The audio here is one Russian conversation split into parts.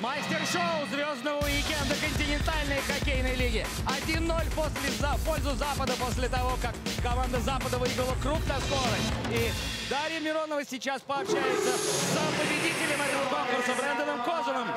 Мастер-шоу звездного уикенда континентальной хоккейной лиги. 1-0 после за, пользу Запада после того, как команда Запада выиграла круг на скорость. И Дарья Миронова сейчас пообщается с победителем этого конкурса Брэндоном Козуном.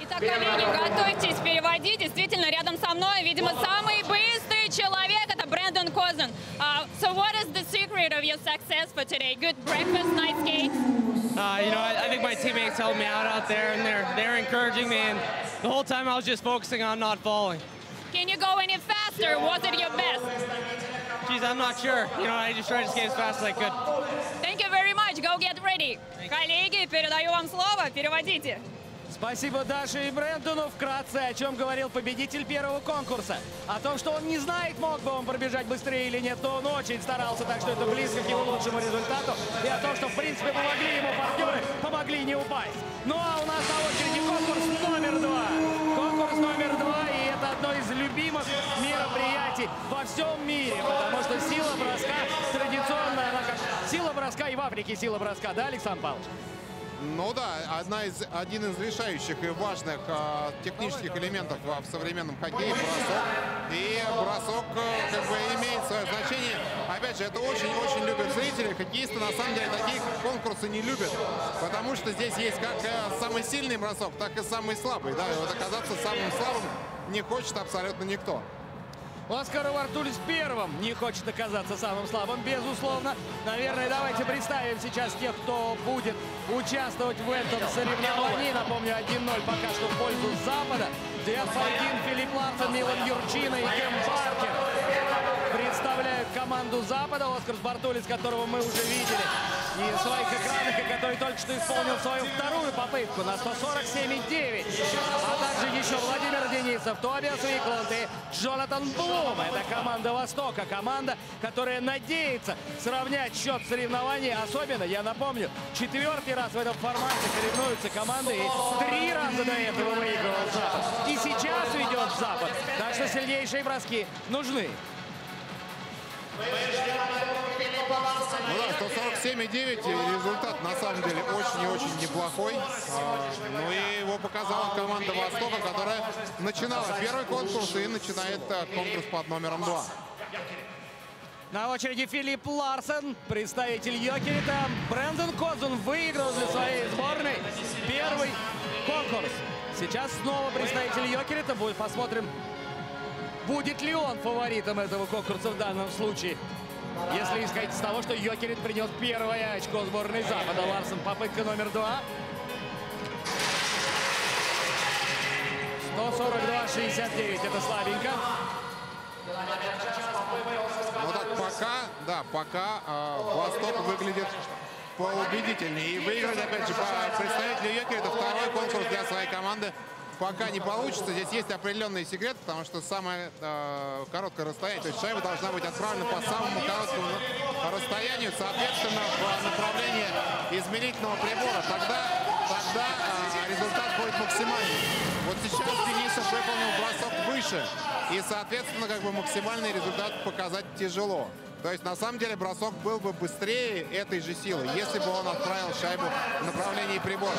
Итак, коллеги, готовьтесь переводить. Действительно, рядом со мной, видимо, самый быстрый человек – это Брэндон Козен. Uh, so what is the secret of your success for today? Good breakfast, night skate? Uh, you know, I, I think my teammates helped me out out there, and they're they're encouraging me. And the whole time I was just focusing on not falling. Can you go any faster? Was it your best? Geez, I'm not sure. You know, I just tried to skate as fast as I could. Thank you very much. Go get ready. Коллеги, передаю вам слово. Переводите. Спасибо Даше и Брэндону. Вкратце, о чем говорил победитель первого конкурса. О том, что он не знает, мог бы он пробежать быстрее или нет, но он очень старался, так что это близко к его лучшему результату. И о том, что, в принципе, помогли ему партнеры, помогли не упасть. Ну а у нас на очереди конкурс номер два. Конкурс номер два, и это одно из любимых мероприятий во всем мире, потому что сила броска традиционно, она как сила броска и в Африке сила броска, да, Александр Павлович? Ну да, одна из, один из решающих и важных э, технических элементов в современном хоккее – бросок. И бросок э, как бы имеет свое значение. Опять же, это очень-очень любят зрители. Хоккеисты на самом деле такие конкурсы не любят. Потому что здесь есть как э, самый сильный бросок, так и самый слабый. Да, и вот оказаться самым слабым не хочет абсолютно никто. Оскар Вартулис первым не хочет оказаться самым слабым, безусловно. Наверное, давайте представим сейчас тех, кто будет участвовать в этом соревновании. Напомню, 1-0 пока что в пользу Запада. Фальгин, Филипп Ларсон, Милан Юрчина и Кем Паркер команду Запада. Оскар Бартулис, которого мы уже видели и в своих экранах, который только что исполнил свою вторую попытку на 147,9. А также еще Владимир Денисов, Тобиас Викланд и Джонатан Блум. Это команда Востока. Команда, которая надеется сравнять счет соревнований. Особенно, я напомню, четвертый раз в этом формате соревнуются команды. И три раза до этого выигрывал Запад. И сейчас ведет Запад. Так что сильнейшие броски нужны. Ну да, 147,9 результат на самом деле очень и очень неплохой. А, ну и его показала команда Востока, которая начинала первый конкурс и начинает а, конкурс под номером 2. На очереди Филипп Ларсен, представитель Йокерита. Брэндон Козун выиграл для своей сборной первый конкурс. Сейчас снова представитель Йокерита. Будет посмотрим, будет ли он фаворитом этого конкурса в данном случае. Если исходить из того, что Йокерит принес первое очко сборной Запада. Ларсен, попытка номер два. 142-69, это слабенько. Ну так пока, да, пока э, Восток выглядит поубедительнее. И выиграть, опять же, по представителю Йокерита второй конкурс для своей команды пока не получится. Здесь есть определенный секрет, потому что самое э, короткое расстояние, то есть шайба должна быть отправлена по самому короткому расстоянию, соответственно, в направлении измерительного прибора. Тогда, тогда э, результат будет максимальный. Вот сейчас Денисов выполнил бросок выше, и, соответственно, как бы максимальный результат показать тяжело. То есть, на самом деле, бросок был бы быстрее этой же силы, если бы он отправил шайбу в направлении прибора.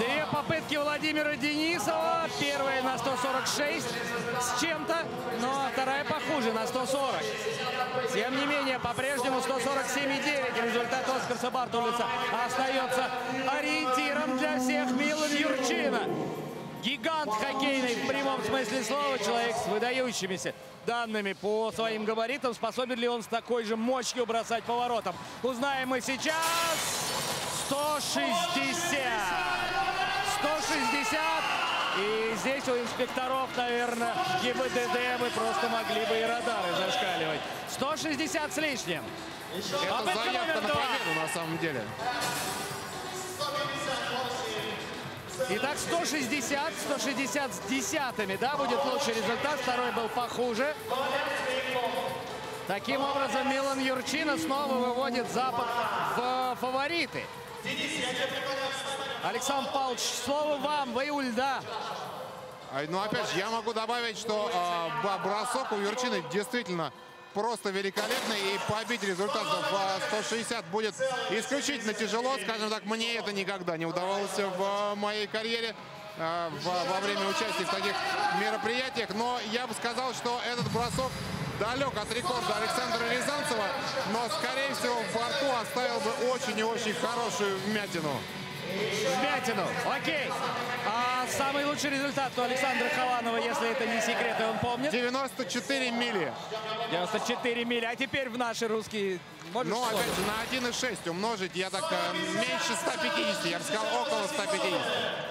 Две попытки Владимира Денисова. Первая на 146 с чем-то, но вторая похуже на 140. Тем не менее, по-прежнему 147,9 результат Оскарса Бартулица остается ориентиром для всех Милан Юрчина. Гигант хоккейный в прямом смысле слова. Человек с выдающимися данными по своим габаритам. Способен ли он с такой же мощью бросать поворотом? Узнаем мы сейчас. 160. 160. И здесь у инспекторов, наверное, ГИБДД мы просто могли бы и радары зашкаливать. 160 с лишним. Это Попытка заявка на победу, на самом деле. Итак, 160, 160 с десятыми, да, будет лучший результат. Второй был похуже. Таким образом, Милан Юрчина снова выводит Запад в фавориты. Александр Павлович, слово вам, вы у льда. Ну, опять же, я могу добавить, что э, бросок у Юрчины действительно просто великолепный. И побить результатов 160 будет исключительно тяжело. Скажем так, мне это никогда не удавалось в моей карьере во время участия в таких мероприятиях. Но я бы сказал, что этот бросок далек от рекорда Александра Рязанцева, но, скорее всего, в борту оставил бы очень и очень хорошую вмятину. Вмятину. Окей. А самый лучший результат у Александра Хованова, если это не секрет, и он помнит? 94 мили. 94 мили. А теперь в наши русские... Можешь ну, опять же, на 1,6 умножить, я так, э, меньше 150, я бы сказал, около 150.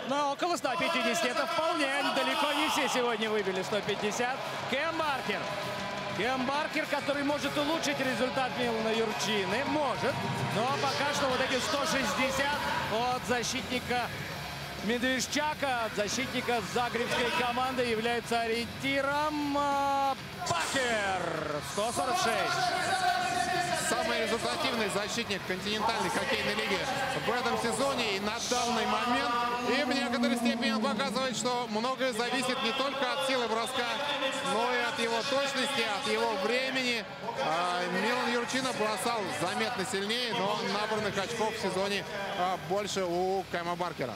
Ну, около 150. Это вполне далеко не все сегодня выбили 150. Кэм Маркер. Кэм Баркер, который может улучшить результат Милана Юрчины. Может. Но пока что вот эти 160 от защитника Медвежчака, от защитника загребской команды является ориентиром Бакер. 146 самый результативный защитник континентальной хоккейной лиги в этом сезоне и на данный момент. И в некоторой степени он показывает, что многое зависит не только от силы броска, но и от его точности, от его времени. А, Милан Юрчина бросал заметно сильнее, но набранных очков в сезоне а, больше у Кэма Баркера.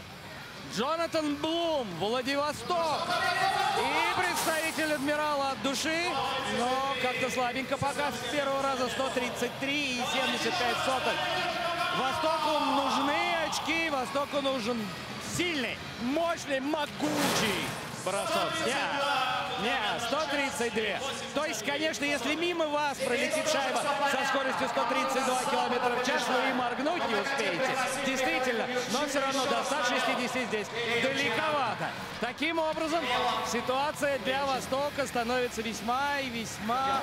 Джонатан Блум, Владивосток. И представитель адмирала от души, но как-то слабенько пока с первого раза 133 и 75 соток. Востоку нужны очки, Востоку нужен сильный, мощный, могучий бросок. Yeah. Нет, 132. То есть, конечно, если мимо вас пролетит шайба со скоростью 132 км в час, вы и моргнуть не успеете. Действительно, но все равно до 160 здесь далековато. Таким образом, ситуация для Востока становится весьма и весьма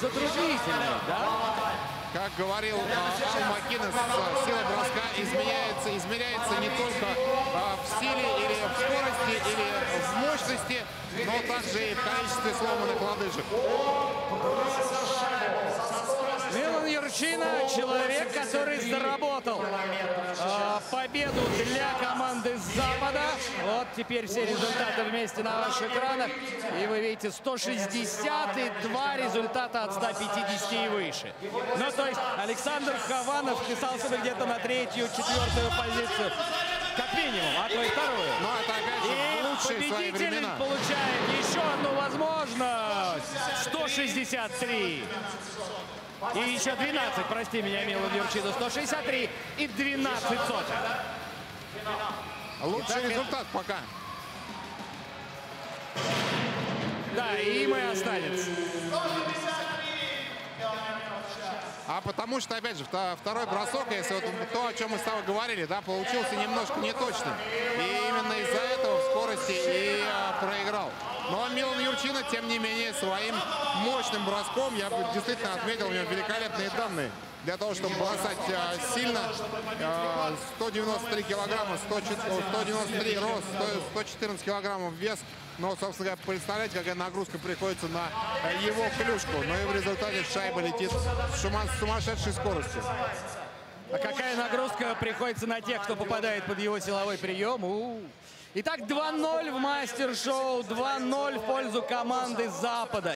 затруднительной. Да? Как говорил Ал Макинес, сила броска изменяется, измеряется не только а, в силе или в скорости, или в мощности, но также и в количестве сломанных лодыжек. Юрчина – человек, который заработал э, победу для команды Запада. Вот теперь все результаты вместе на ваших экранах. И вы видите 160 и два результата от 150 и выше. Ну, то есть Александр Хованов вписался бы где-то на третью, четвертую позицию. Как минимум, а то и вторую. Но это опять же и времена. получает еще одну возможность. 163. И еще 12, прости меня, Милан Юрчина, 163 и 12 соток. Лучший Итак, результат пока. Да, и мы останется. А потому что, опять же, второй бросок, если вот то, о чем мы с тобой говорили, да, получился немножко неточным. И именно из-за этого в скорости и а, проиграл. Но Милан Юрчина, тем не менее, своим мощным броском, я бы действительно отметил, у него великолепные данные для того, чтобы бросать а, сильно. А, 193 килограмма, 100, 193 рост, 114 килограммов вес. Но, собственно говоря, представляете, какая нагрузка приходится на его клюшку. Но и в результате шайба летит с сумасшедшей скоростью. А какая нагрузка приходится на тех, кто попадает под его силовой прием? У -у -у. Итак, 2-0 в мастер-шоу, 2-0 в пользу команды Запада.